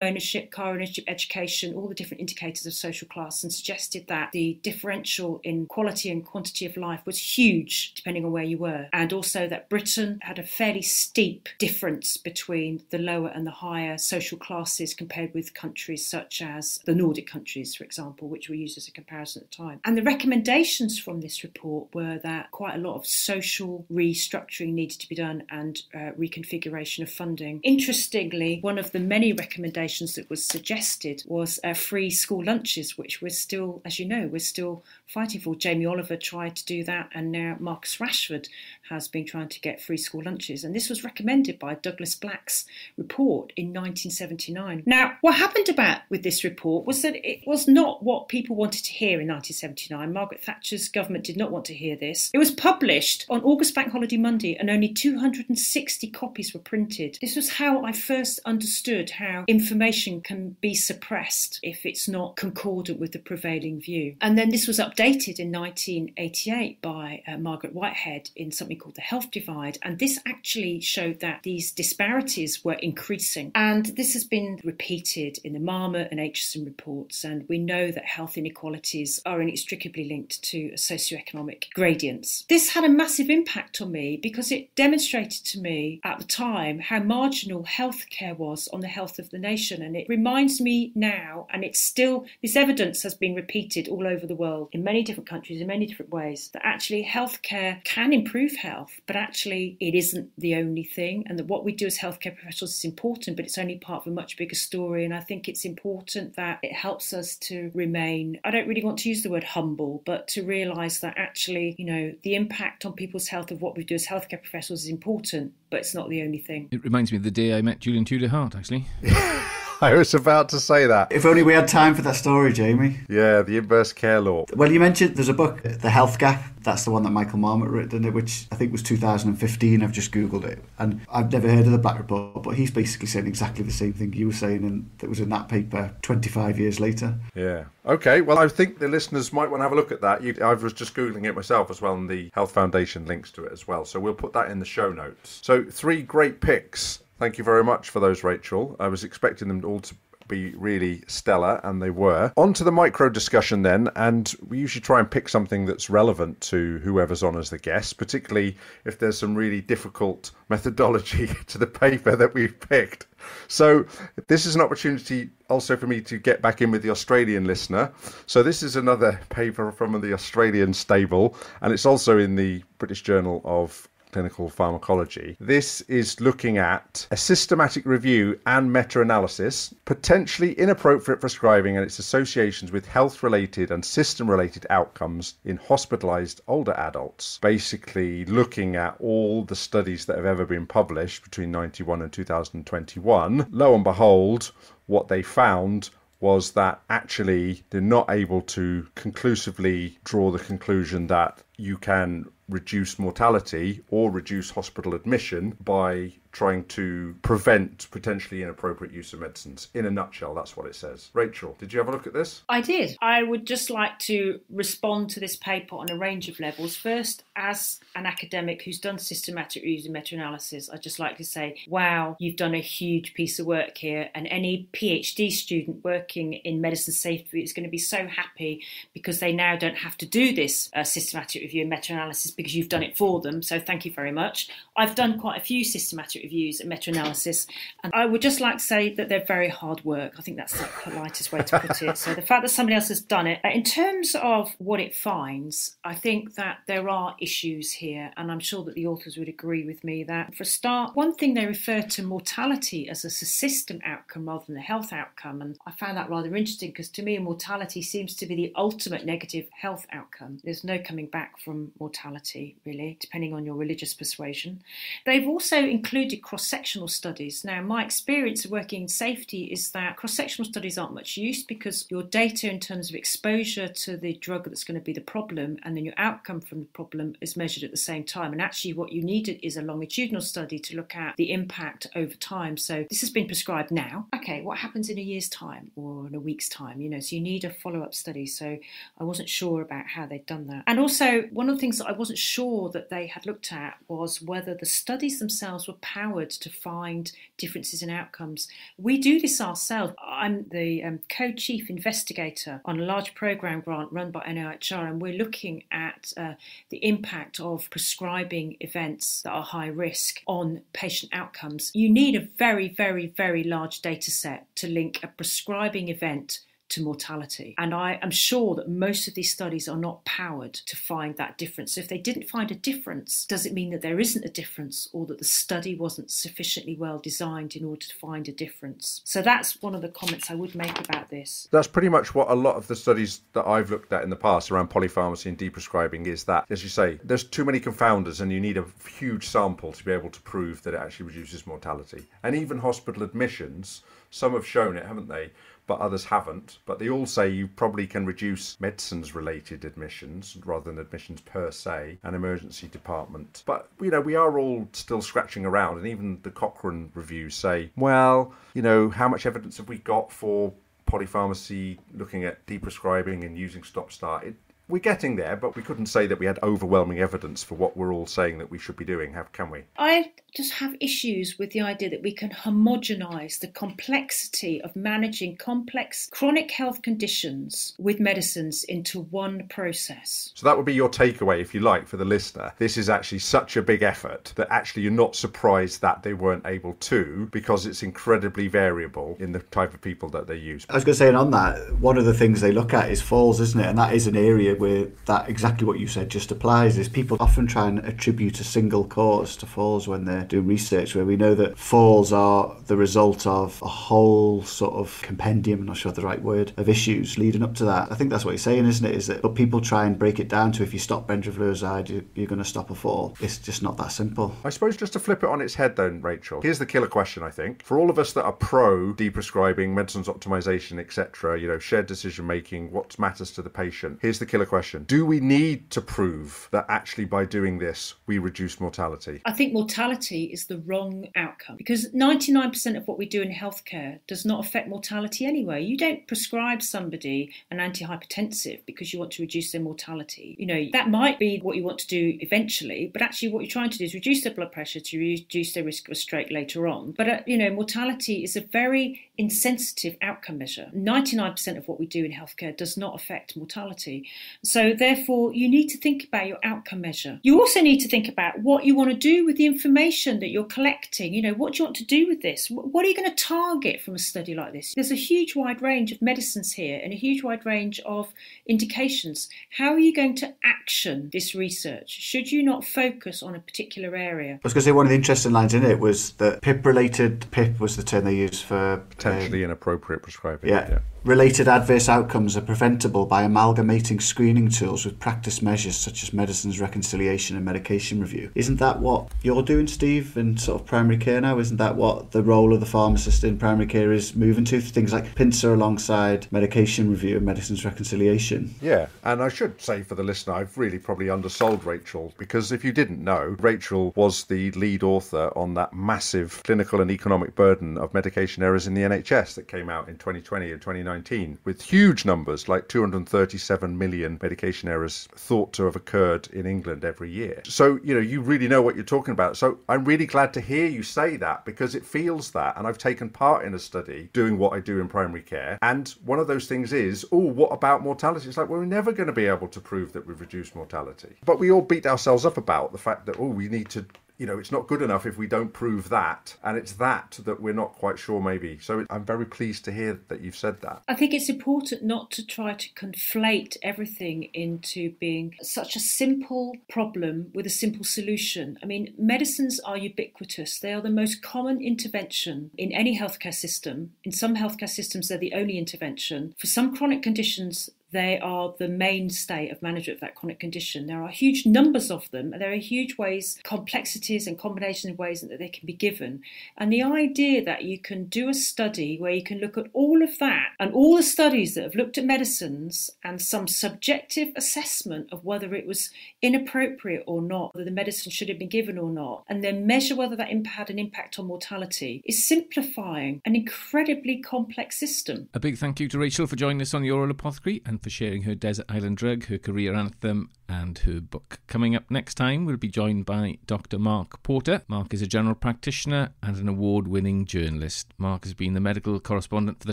ownership, car ownership, education, all the different indicators of social class, and suggested that the differential in quality and quantity of life was huge depending on where you were, and also that Britain had a fairly steep difference between the lower and the higher social classes compared with countries such as the Nordic countries, for example, which were used as a comparison at the time. And the recommendations from this report were that quite a lot of social restructuring needed to be done and uh, reconfiguration of funding. Interestingly, one of the many recommendations that was suggested was uh, free school lunches, which we're still, as you know, we're still fighting for. Jamie Oliver tried to do that, and now Marcus Rashford has been trying to get free school lunches. And this was recommended by Douglas Black's report in 1979. Now, what happened about with this report was that it was not what people wanted to hear in 1979. Margaret Thatcher's government did not want to hear this. It was published on August Bank Holiday Monday, and only 260 copies were printed. This was how I first understood how information can be suppressed if it's not concordant with the prevailing view. And then this was updated in 1988 by uh, Margaret Whitehead in something called The Health Divide. And this actually showed that these disparities were increasing. And this has been repeated in the Marmot and Acheson reports. And we know that health inequalities are inextricably linked to socioeconomic gradients. This had a massive impact on me because it demonstrated to me at the time how marginal healthcare was on the health of the nation. And it reminds me now, and it's still, this evidence has been repeated all over the world in many different countries in many different ways, that actually healthcare can improve health, but actually it isn't the only thing. And that what we do as healthcare professionals is important, but it's only part of a much bigger story. And I think it's important that it helps us to remain, I don't really want to use the word humble, but to realise that actually, you know, the impact on people's health of what we do as healthcare professionals is important, but it's not the only thing. It reminds me of the day I met Julian Tudor Hart, actually. I was about to say that. If only we had time for that story, Jamie. Yeah, the inverse care law. Well, you mentioned there's a book, The Health Gap. That's the one that Michael Marmot wrote, it, which I think was 2015. I've just Googled it. And I've never heard of the Black Report, but he's basically saying exactly the same thing you were saying and that was in that paper 25 years later. Yeah. Okay, well, I think the listeners might want to have a look at that. You, I was just Googling it myself as well, and the Health Foundation links to it as well. So we'll put that in the show notes. So, three great picks. Thank you very much for those, Rachel. I was expecting them all to be really stellar, and they were. On to the micro discussion then, and we usually try and pick something that's relevant to whoever's on as the guest, particularly if there's some really difficult methodology to the paper that we've picked. So, this is an opportunity also for me to get back in with the Australian listener. So, this is another paper from the Australian stable, and it's also in the British Journal of clinical pharmacology. This is looking at a systematic review and meta analysis, potentially inappropriate prescribing and its associations with health related and system related outcomes in hospitalized older adults. Basically, looking at all the studies that have ever been published between 91 and 2021. Lo and behold, what they found was that actually they're not able to conclusively draw the conclusion that you can reduce mortality or reduce hospital admission by trying to prevent potentially inappropriate use of medicines. In a nutshell, that's what it says. Rachel, did you have a look at this? I did. I would just like to respond to this paper on a range of levels. First, as an academic who's done systematic reviews and meta analysis, I'd just like to say, wow, you've done a huge piece of work here. And any PhD student working in medicine safety is going to be so happy because they now don't have to do this uh, systematic review and meta analysis because you've done it for them. So thank you very much. I've done quite a few systematic reviews and meta analysis, and I would just like to say that they're very hard work. I think that's the politest way to put it. So the fact that somebody else has done it, uh, in terms of what it finds, I think that there are issues here, and I'm sure that the authors would agree with me that for a start, one thing they refer to mortality as a system outcome rather than a health outcome, and I found that rather interesting because to me, mortality seems to be the ultimate negative health outcome. There's no coming back from mortality, really, depending on your religious persuasion. They've also included cross sectional studies. Now, my experience of working in safety is that cross sectional studies aren't much use because your data in terms of exposure to the drug that's going to be the problem and then your outcome from the problem is measured at the same time. And actually, what you needed is a longitudinal study to look at the impact over time. So, this has been prescribed now. Okay, what happens in a year's time or in a week's time? You know, so you need a follow up study. So, I wasn't sure about how they'd done that. And also, one of the things that I wasn't sure that they had looked at was whether the studies themselves were empowered to find differences in outcomes. We do this ourselves. I'm the um, co chief investigator on a large program grant run by NIHR, and we're looking at uh, the impact of prescribing events that are high risk on patient outcomes. You need a very, very, very large data set to link a prescribing event to mortality. And I am sure that most of these studies are not powered to find that difference. So if they didn't find a difference, does it mean that there isn't a difference or that the study wasn't sufficiently well designed in order to find a difference? So that's one of the comments I would make about this. That's pretty much what a lot of the studies that I've looked at in the past around polypharmacy and deprescribing is that, as you say, there's too many confounders and you need a huge sample to be able to prove that it actually reduces mortality. And even hospital admissions, some have shown it, haven't they? But others haven't. But they all say you probably can reduce medicines related admissions rather than admissions per se, and emergency department. But, you know, we are all still scratching around, and even the Cochrane reviews say, well, you know, how much evidence have we got for polypharmacy looking at deprescribing and using STOPP START? It, we're getting there, but we couldn't say that we had overwhelming evidence for what we're all saying that we should be doing, have, can we? I just have issues with the idea that we can homogenise the complexity of managing complex chronic health conditions with medicines into one process. So that would be your takeaway, if you like, for the listener. This is actually such a big effort that actually you're not surprised that they weren't able to because it's incredibly variable in the type of people that they use. I was going to say, and on that, one of the things they look at is falls, isn't it? And that is an area where that exactly what you said just applies. Is people often try and attribute a single cause to falls when they're doing research, where we know that falls are the result of a whole sort of compendium, I'm not sure the right word, of issues leading up to that. I think that's what you're saying, isn't it? Is that but people try and break it down to if you stop bendrofluazide, you're going to stop a fall. It's just not that simple. I suppose just to flip it on its head, then, Rachel. Here's the killer question. I think for all of us that are pro deprescribing, medicines optimization, etc., you know, shared decision making, what matters to the patient. Here's the killer question Do we need to prove that actually by doing this we reduce mortality? I think mortality is the wrong outcome because 99% of what we do in healthcare does not affect mortality anyway. You don't prescribe somebody an antihypertensive because you want to reduce their mortality. You know, that might be what you want to do eventually, but actually what you're trying to do is reduce their blood pressure to reduce their risk of a stroke later on. But, uh, you know, mortality is a very insensitive outcome measure. 99% of what we do in healthcare does not affect mortality. So, therefore, you need to think about your outcome measure. You also need to think about what you want to do with the information that you're collecting. You know, what do you want to do with this? What are you going to target from a study like this? There's a huge wide range of medicines here and a huge wide range of indications. How are you going to action this research? Should you not focus on a particular area? I was going to say one of the interesting lines in it was that PIP related, PIP was the term they used for potentially inappropriate prescribing. yeah. yeah. Related adverse outcomes are preventable by amalgamating screening tools with practice measures such as medicines reconciliation and medication review. Isn't that what you're doing, Steve, in sort of primary care now? Isn't that what the role of the pharmacist in primary care is moving to? Things like PINCER alongside medication review and medicines reconciliation. Yeah, and I should say for the listener, I've really probably undersold Rachel because if you didn't know, Rachel was the lead author on that massive clinical and economic burden of medication errors in the NHS that came out in 2020 and 2019 with huge numbers like 237 million medication errors thought to have occurred in England every year. So, you know, you really know what you're talking about. So, I'm really glad to hear you say that because it feels that. And I've taken part in a study doing what I do in primary care. And one of those things is, oh, what about mortality? It's like, well, we're never going to be able to prove that we've reduced mortality. But we all beat ourselves up about the fact that, oh, we need to you know, it's not good enough if we don't prove that. And it's that that we're not quite sure, maybe. So I'm very pleased to hear that you've said that. I think it's important not to try to conflate everything into being such a simple problem with a simple solution. I mean, medicines are ubiquitous, they are the most common intervention in any healthcare system. In some healthcare systems, they're the only intervention. For some chronic conditions, they are the mainstay of management of that chronic condition. There are huge numbers of them, and there are huge ways, complexities and combinations of ways that they can be given. And the idea that you can do a study where you can look at all of that and all the studies that have looked at medicines and some subjective assessment of whether it was inappropriate or not, whether the medicine should have been given or not, and then measure whether that had an impact on mortality is simplifying an incredibly complex system. A big thank you to Rachel for joining us on the Aural Apothecary and for sharing her desert island drug, her career anthem, and her book. Coming up next time, we'll be joined by Dr. Mark Porter. Mark is a general practitioner and an award winning journalist. Mark has been the medical correspondent for The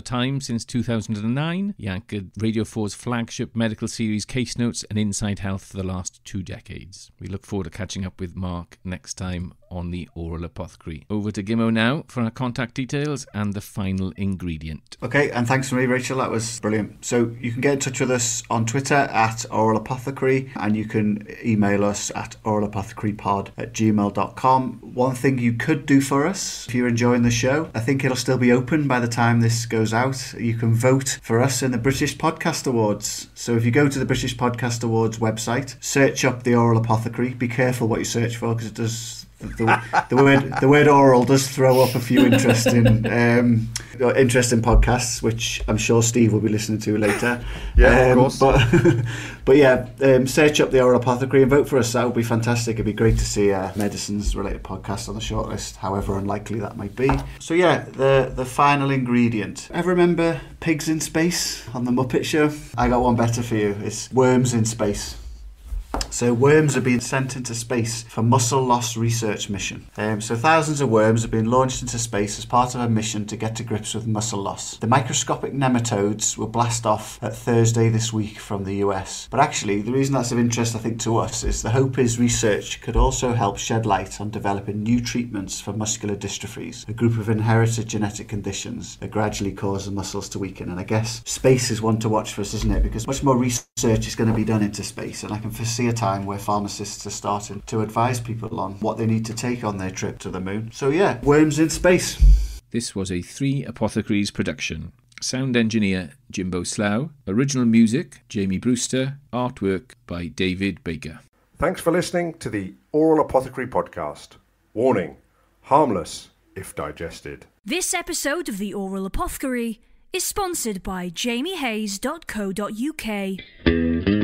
Times since 2009. He anchored Radio 4's flagship medical series Case Notes and Inside Health for the last two decades. We look forward to catching up with Mark next time on the Aural Apothecary. Over to Gimmo now for our contact details and the final ingredient. Okay, and thanks for me, Rachel. That was brilliant. So you can get in touch with us on Twitter at Aural Apothecary, you can email us at auralapothecarypod at gmail.com. One thing you could do for us, if you're enjoying the show, I think it'll still be open by the time this goes out. You can vote for us in the British Podcast Awards. So if you go to the British Podcast Awards website, search up the Aural Apothecary. Be careful what you search for because it does the, the, word the word oral does throw up a few interesting um, interesting podcasts, which I'm sure Steve will be listening to later. Yeah, um, of course. But but yeah, um, search up the Aural Apothecary and vote for us. That would be fantastic. It'd be great to see a medicines related podcast on the shortlist, however unlikely that might be. So yeah, the the final ingredient. Ever remember pigs in space on the Muppet Show? I got one better for you. It's worms in space. So worms are being sent into space for muscle loss research mission. Um, so thousands of worms have been launched into space as part of a mission to get to grips with muscle loss. The microscopic nematodes will blast off at Thursday this week from the US. But actually, the reason that's of interest, I think, to us is the hope is research could also help shed light on developing new treatments for muscular dystrophies, a group of inherited genetic conditions that gradually cause the muscles to weaken. And I guess space is one to watch for us, isn't it? Because much more research is going to be done into space, and I can foresee a time where pharmacists are starting to advise people on what they need to take on their trip to the moon. So, yeah, worms in space. This was a Three Apothecaries production. Sound engineer Jimbo Slough. Original music Jamie Brewster. Artwork by David Baker. Thanks for listening to the Aural Apothecary Podcast. Warning harmless if digested. This episode of the Aural Apothecary is sponsored by jamiehayes.co.uk.